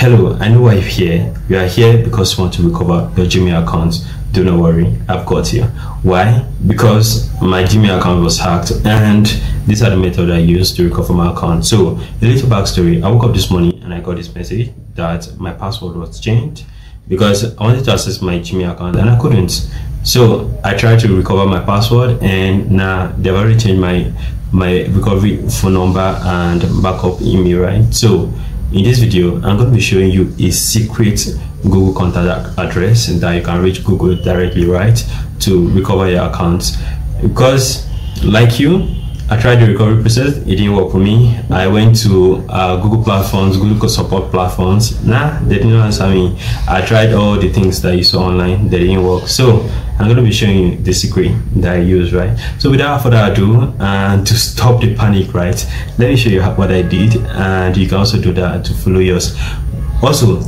Hello, I know why you're here. You are here because you want to recover your Gmail account. Do not worry, I've got you. Why? Because my Gmail account was hacked and these are the method I used to recover my account. So, a little backstory. I woke up this morning and I got this message that my password was changed because I wanted to access my Gmail account and I couldn't. So I tried to recover my password and now they've already changed my my recovery phone number and backup email, right? So in this video, I'm going to be showing you a secret Google contact address that you can reach Google directly, right, to recover your account. Because, like you, I tried the recovery process, it didn't work for me. I went to uh, Google platforms, Google support platforms. Nah, they didn't answer me. I tried all the things that you saw online, they didn't work. So I'm going to be showing you the secret that I use, right? So without further ado, and to stop the panic, right? Let me show you what I did, and you can also do that to follow yours. Also,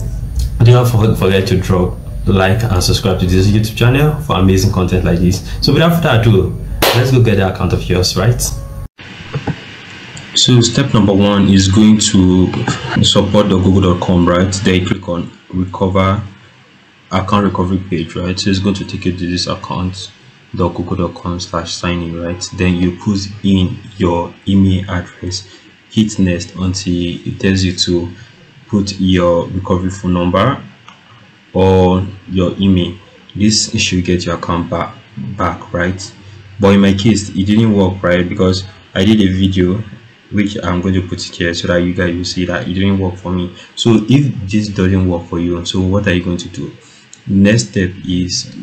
do not forget to drop like and subscribe to this YouTube channel for amazing content like this. So without further ado, let's go get the account of yours, right? So step number one is going to support the google.com, right? There you click on recover account recovery page right? So it's going to take you to this account google.com slash sign in right? Then you put in your email address. Hit next until it tells you to put your recovery phone number or your email. This should get your account back back right? But in my case it didn't work right? Because i did a video which i'm going to put here so that you guys will see that it didn't work for me. So if this doesn't work for you so what are you going to do? Next step is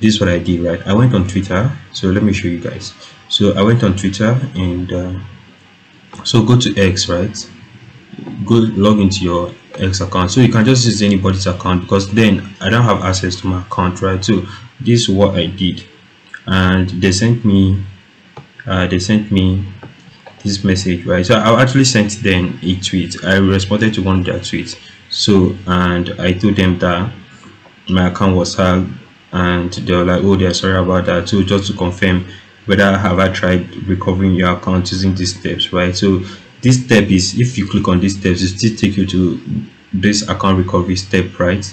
this is what i did right? I went on twitter. So let me show you guys. So i went on twitter and uh, so go to x right? Go log into your x account. So you can just use anybody's account because then i don't have access to my account right? So this is what i did. And they sent me uh, they sent me this message right? So i actually sent them a tweet. I responded to one of their tweets. So and i told them that my account was hacked and they were like oh they're sorry about that. So just to confirm whether have i tried recovering your account using these steps right? So this step is if you click on these steps it still take you to this account recovery step right?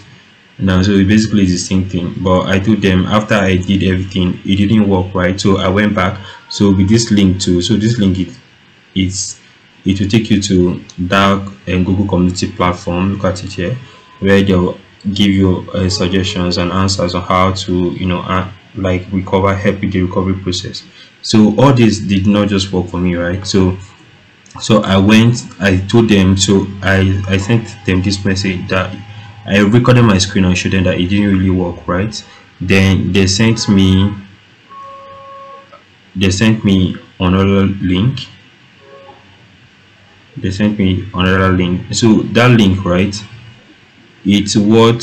Now so basically it's the same thing. But i told them after i did everything it didn't work right? So i went back. So with this link too so this link it is it will take you to dark and google community platform look at it here where they'll give you uh, suggestions and answers on how to you know uh, like recover help with the recovery process. So all this did not just work for me right? So so i went i told them so i i sent them this message that i recorded my screen and showed them that it didn't really work right? Then they sent me they sent me another link they sent me another link. So that link right it's what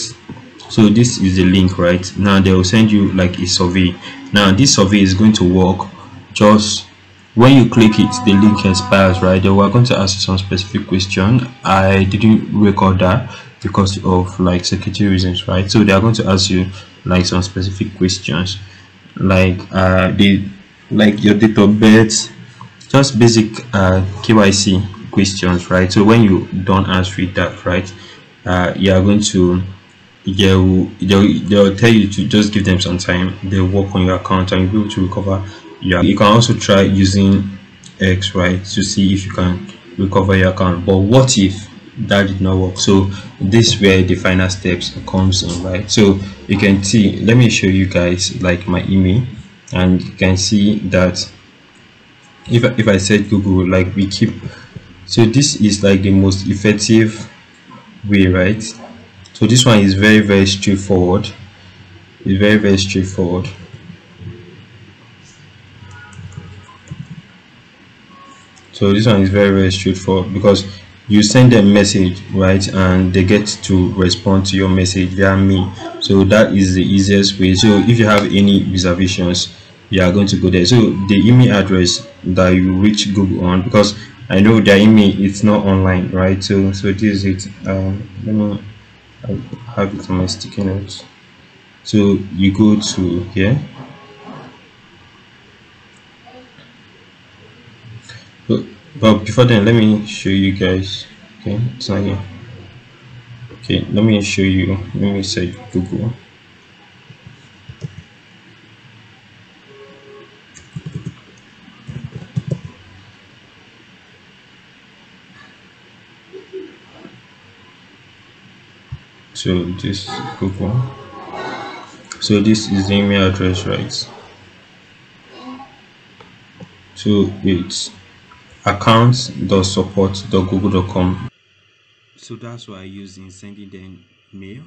so this is the link right? Now they will send you like a survey. Now this survey is going to work just when you click it the link expires right? They were going to ask you some specific question. I didn't record that because of like security reasons right? So they are going to ask you like some specific questions. Like uh the like your date of birth just basic uh kyc questions right? So when you don't answer it that right uh, you are going to they'll, they'll, they'll tell you to just give them some time. They'll work on your account and you'll be able to recover yeah you can also try using x right to see if you can recover your account. But what if that did not work? So this where the final steps comes in right? So you can see let me show you guys like my email. And you can see that if, if i said google like we keep so this is like the most effective way right? So this one is very very straightforward. It's very very straightforward. So this one is very very straightforward because you send them message right? And they get to respond to your message via me so that is the easiest way. So if you have any reservations you are going to go there. So the email address that you reach google on because I know their email it's not online right? So so this is it um, let me have it on my sticky notes. So you go to here. But, but before then let me show you guys. Okay it's not here. Okay let me show you let me say google so this google so this is the email address right? So it's accounts.support.google.com so that's what i use in sending them mail?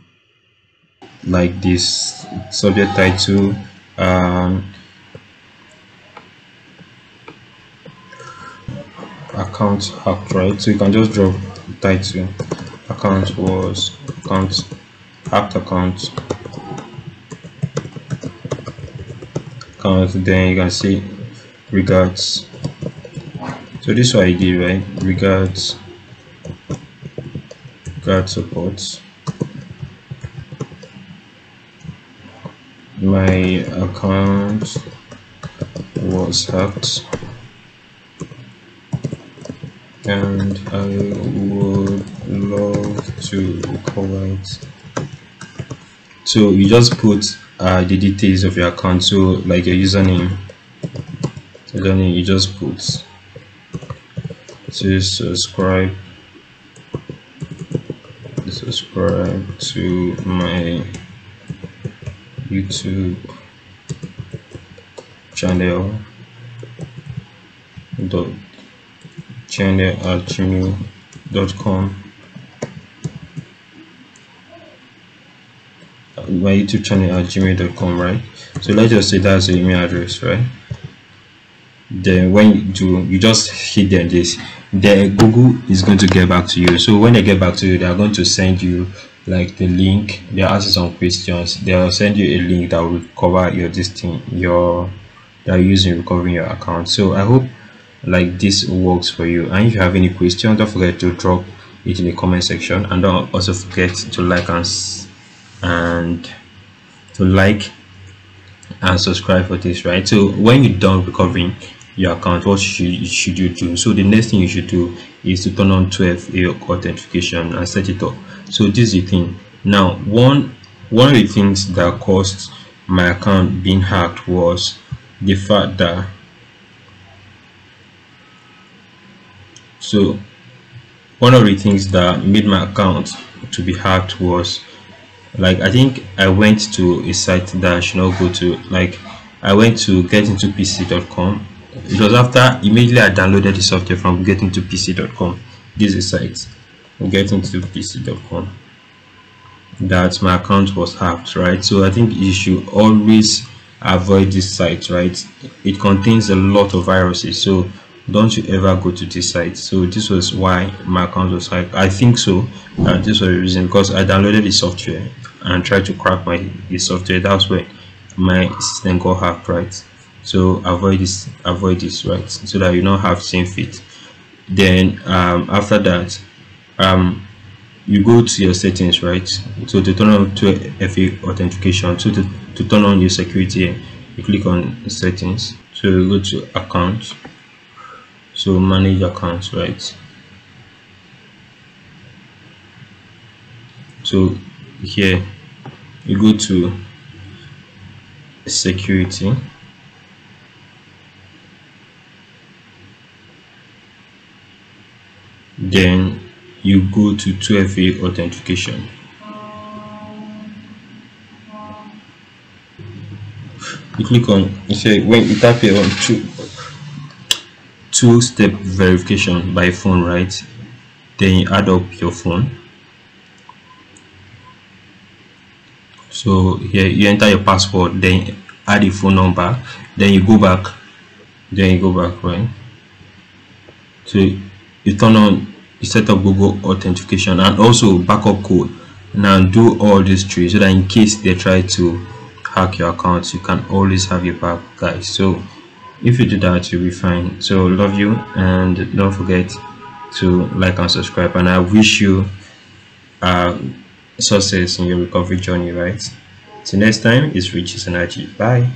Like this subject title um account hacked right? So you can just drop title account was account hacked account. Account then you can see regards. So this is what I did right? Regards regard support. My account was hacked and I would to it. So you just put uh, the details of your account so like your username. Username you just put. To subscribe. Subscribe to my youtube channel. Dot channel at gmail.com my youtube channel at gmail.com right? So let's just say that's the email address right? Then when you do you just hit them this then google is going to get back to you. So when they get back to you they are going to send you like the link. They ask you some questions. They'll send you a link that will cover your this thing your that are using recovering your account. So i hope like this works for you. And if you have any questions don't forget to drop it in the comment section. And don't also forget to like us and to like and subscribe for this right? So when you're done recovering your account what should, should you do? So the next thing you should do is to turn on 2FA authentication and set it up. So this is the thing. Now one one of the things that caused my account being hacked was the fact that so one of the things that made my account to be hacked was like i think i went to a site that i should not go to. Like i went to getintopc.com it was after immediately i downloaded the software from getintopc.com this is a site getintopc.com that my account was hacked right? So i think you should always avoid this site right? It contains a lot of viruses so don't you ever go to this site. So this was why my account was hacked. I think so. Uh, this was the reason because i downloaded the software and tried to crack my the software. That's where my system got hacked right? So avoid this avoid this right? So that you don't have same fit then um, after that um, you go to your settings right? So to turn on to FA authentication so to, to turn on your security you click on settings. So you go to account. So manage accounts right? So here you go to security. Then you go to 2FA authentication. You click on you say when you tap here on two two-step verification by phone right? Then you add up your phone so here you enter your password then add a phone number then you go back then you go back right? So you turn on you set up google authentication and also backup code. Now do all these three so that in case they try to hack your account you can always have your back guys. So if you do that you'll be fine. So love you and don't forget to like and subscribe. And i wish you uh success in your recovery journey right? Till next time it's Riches Onaji bye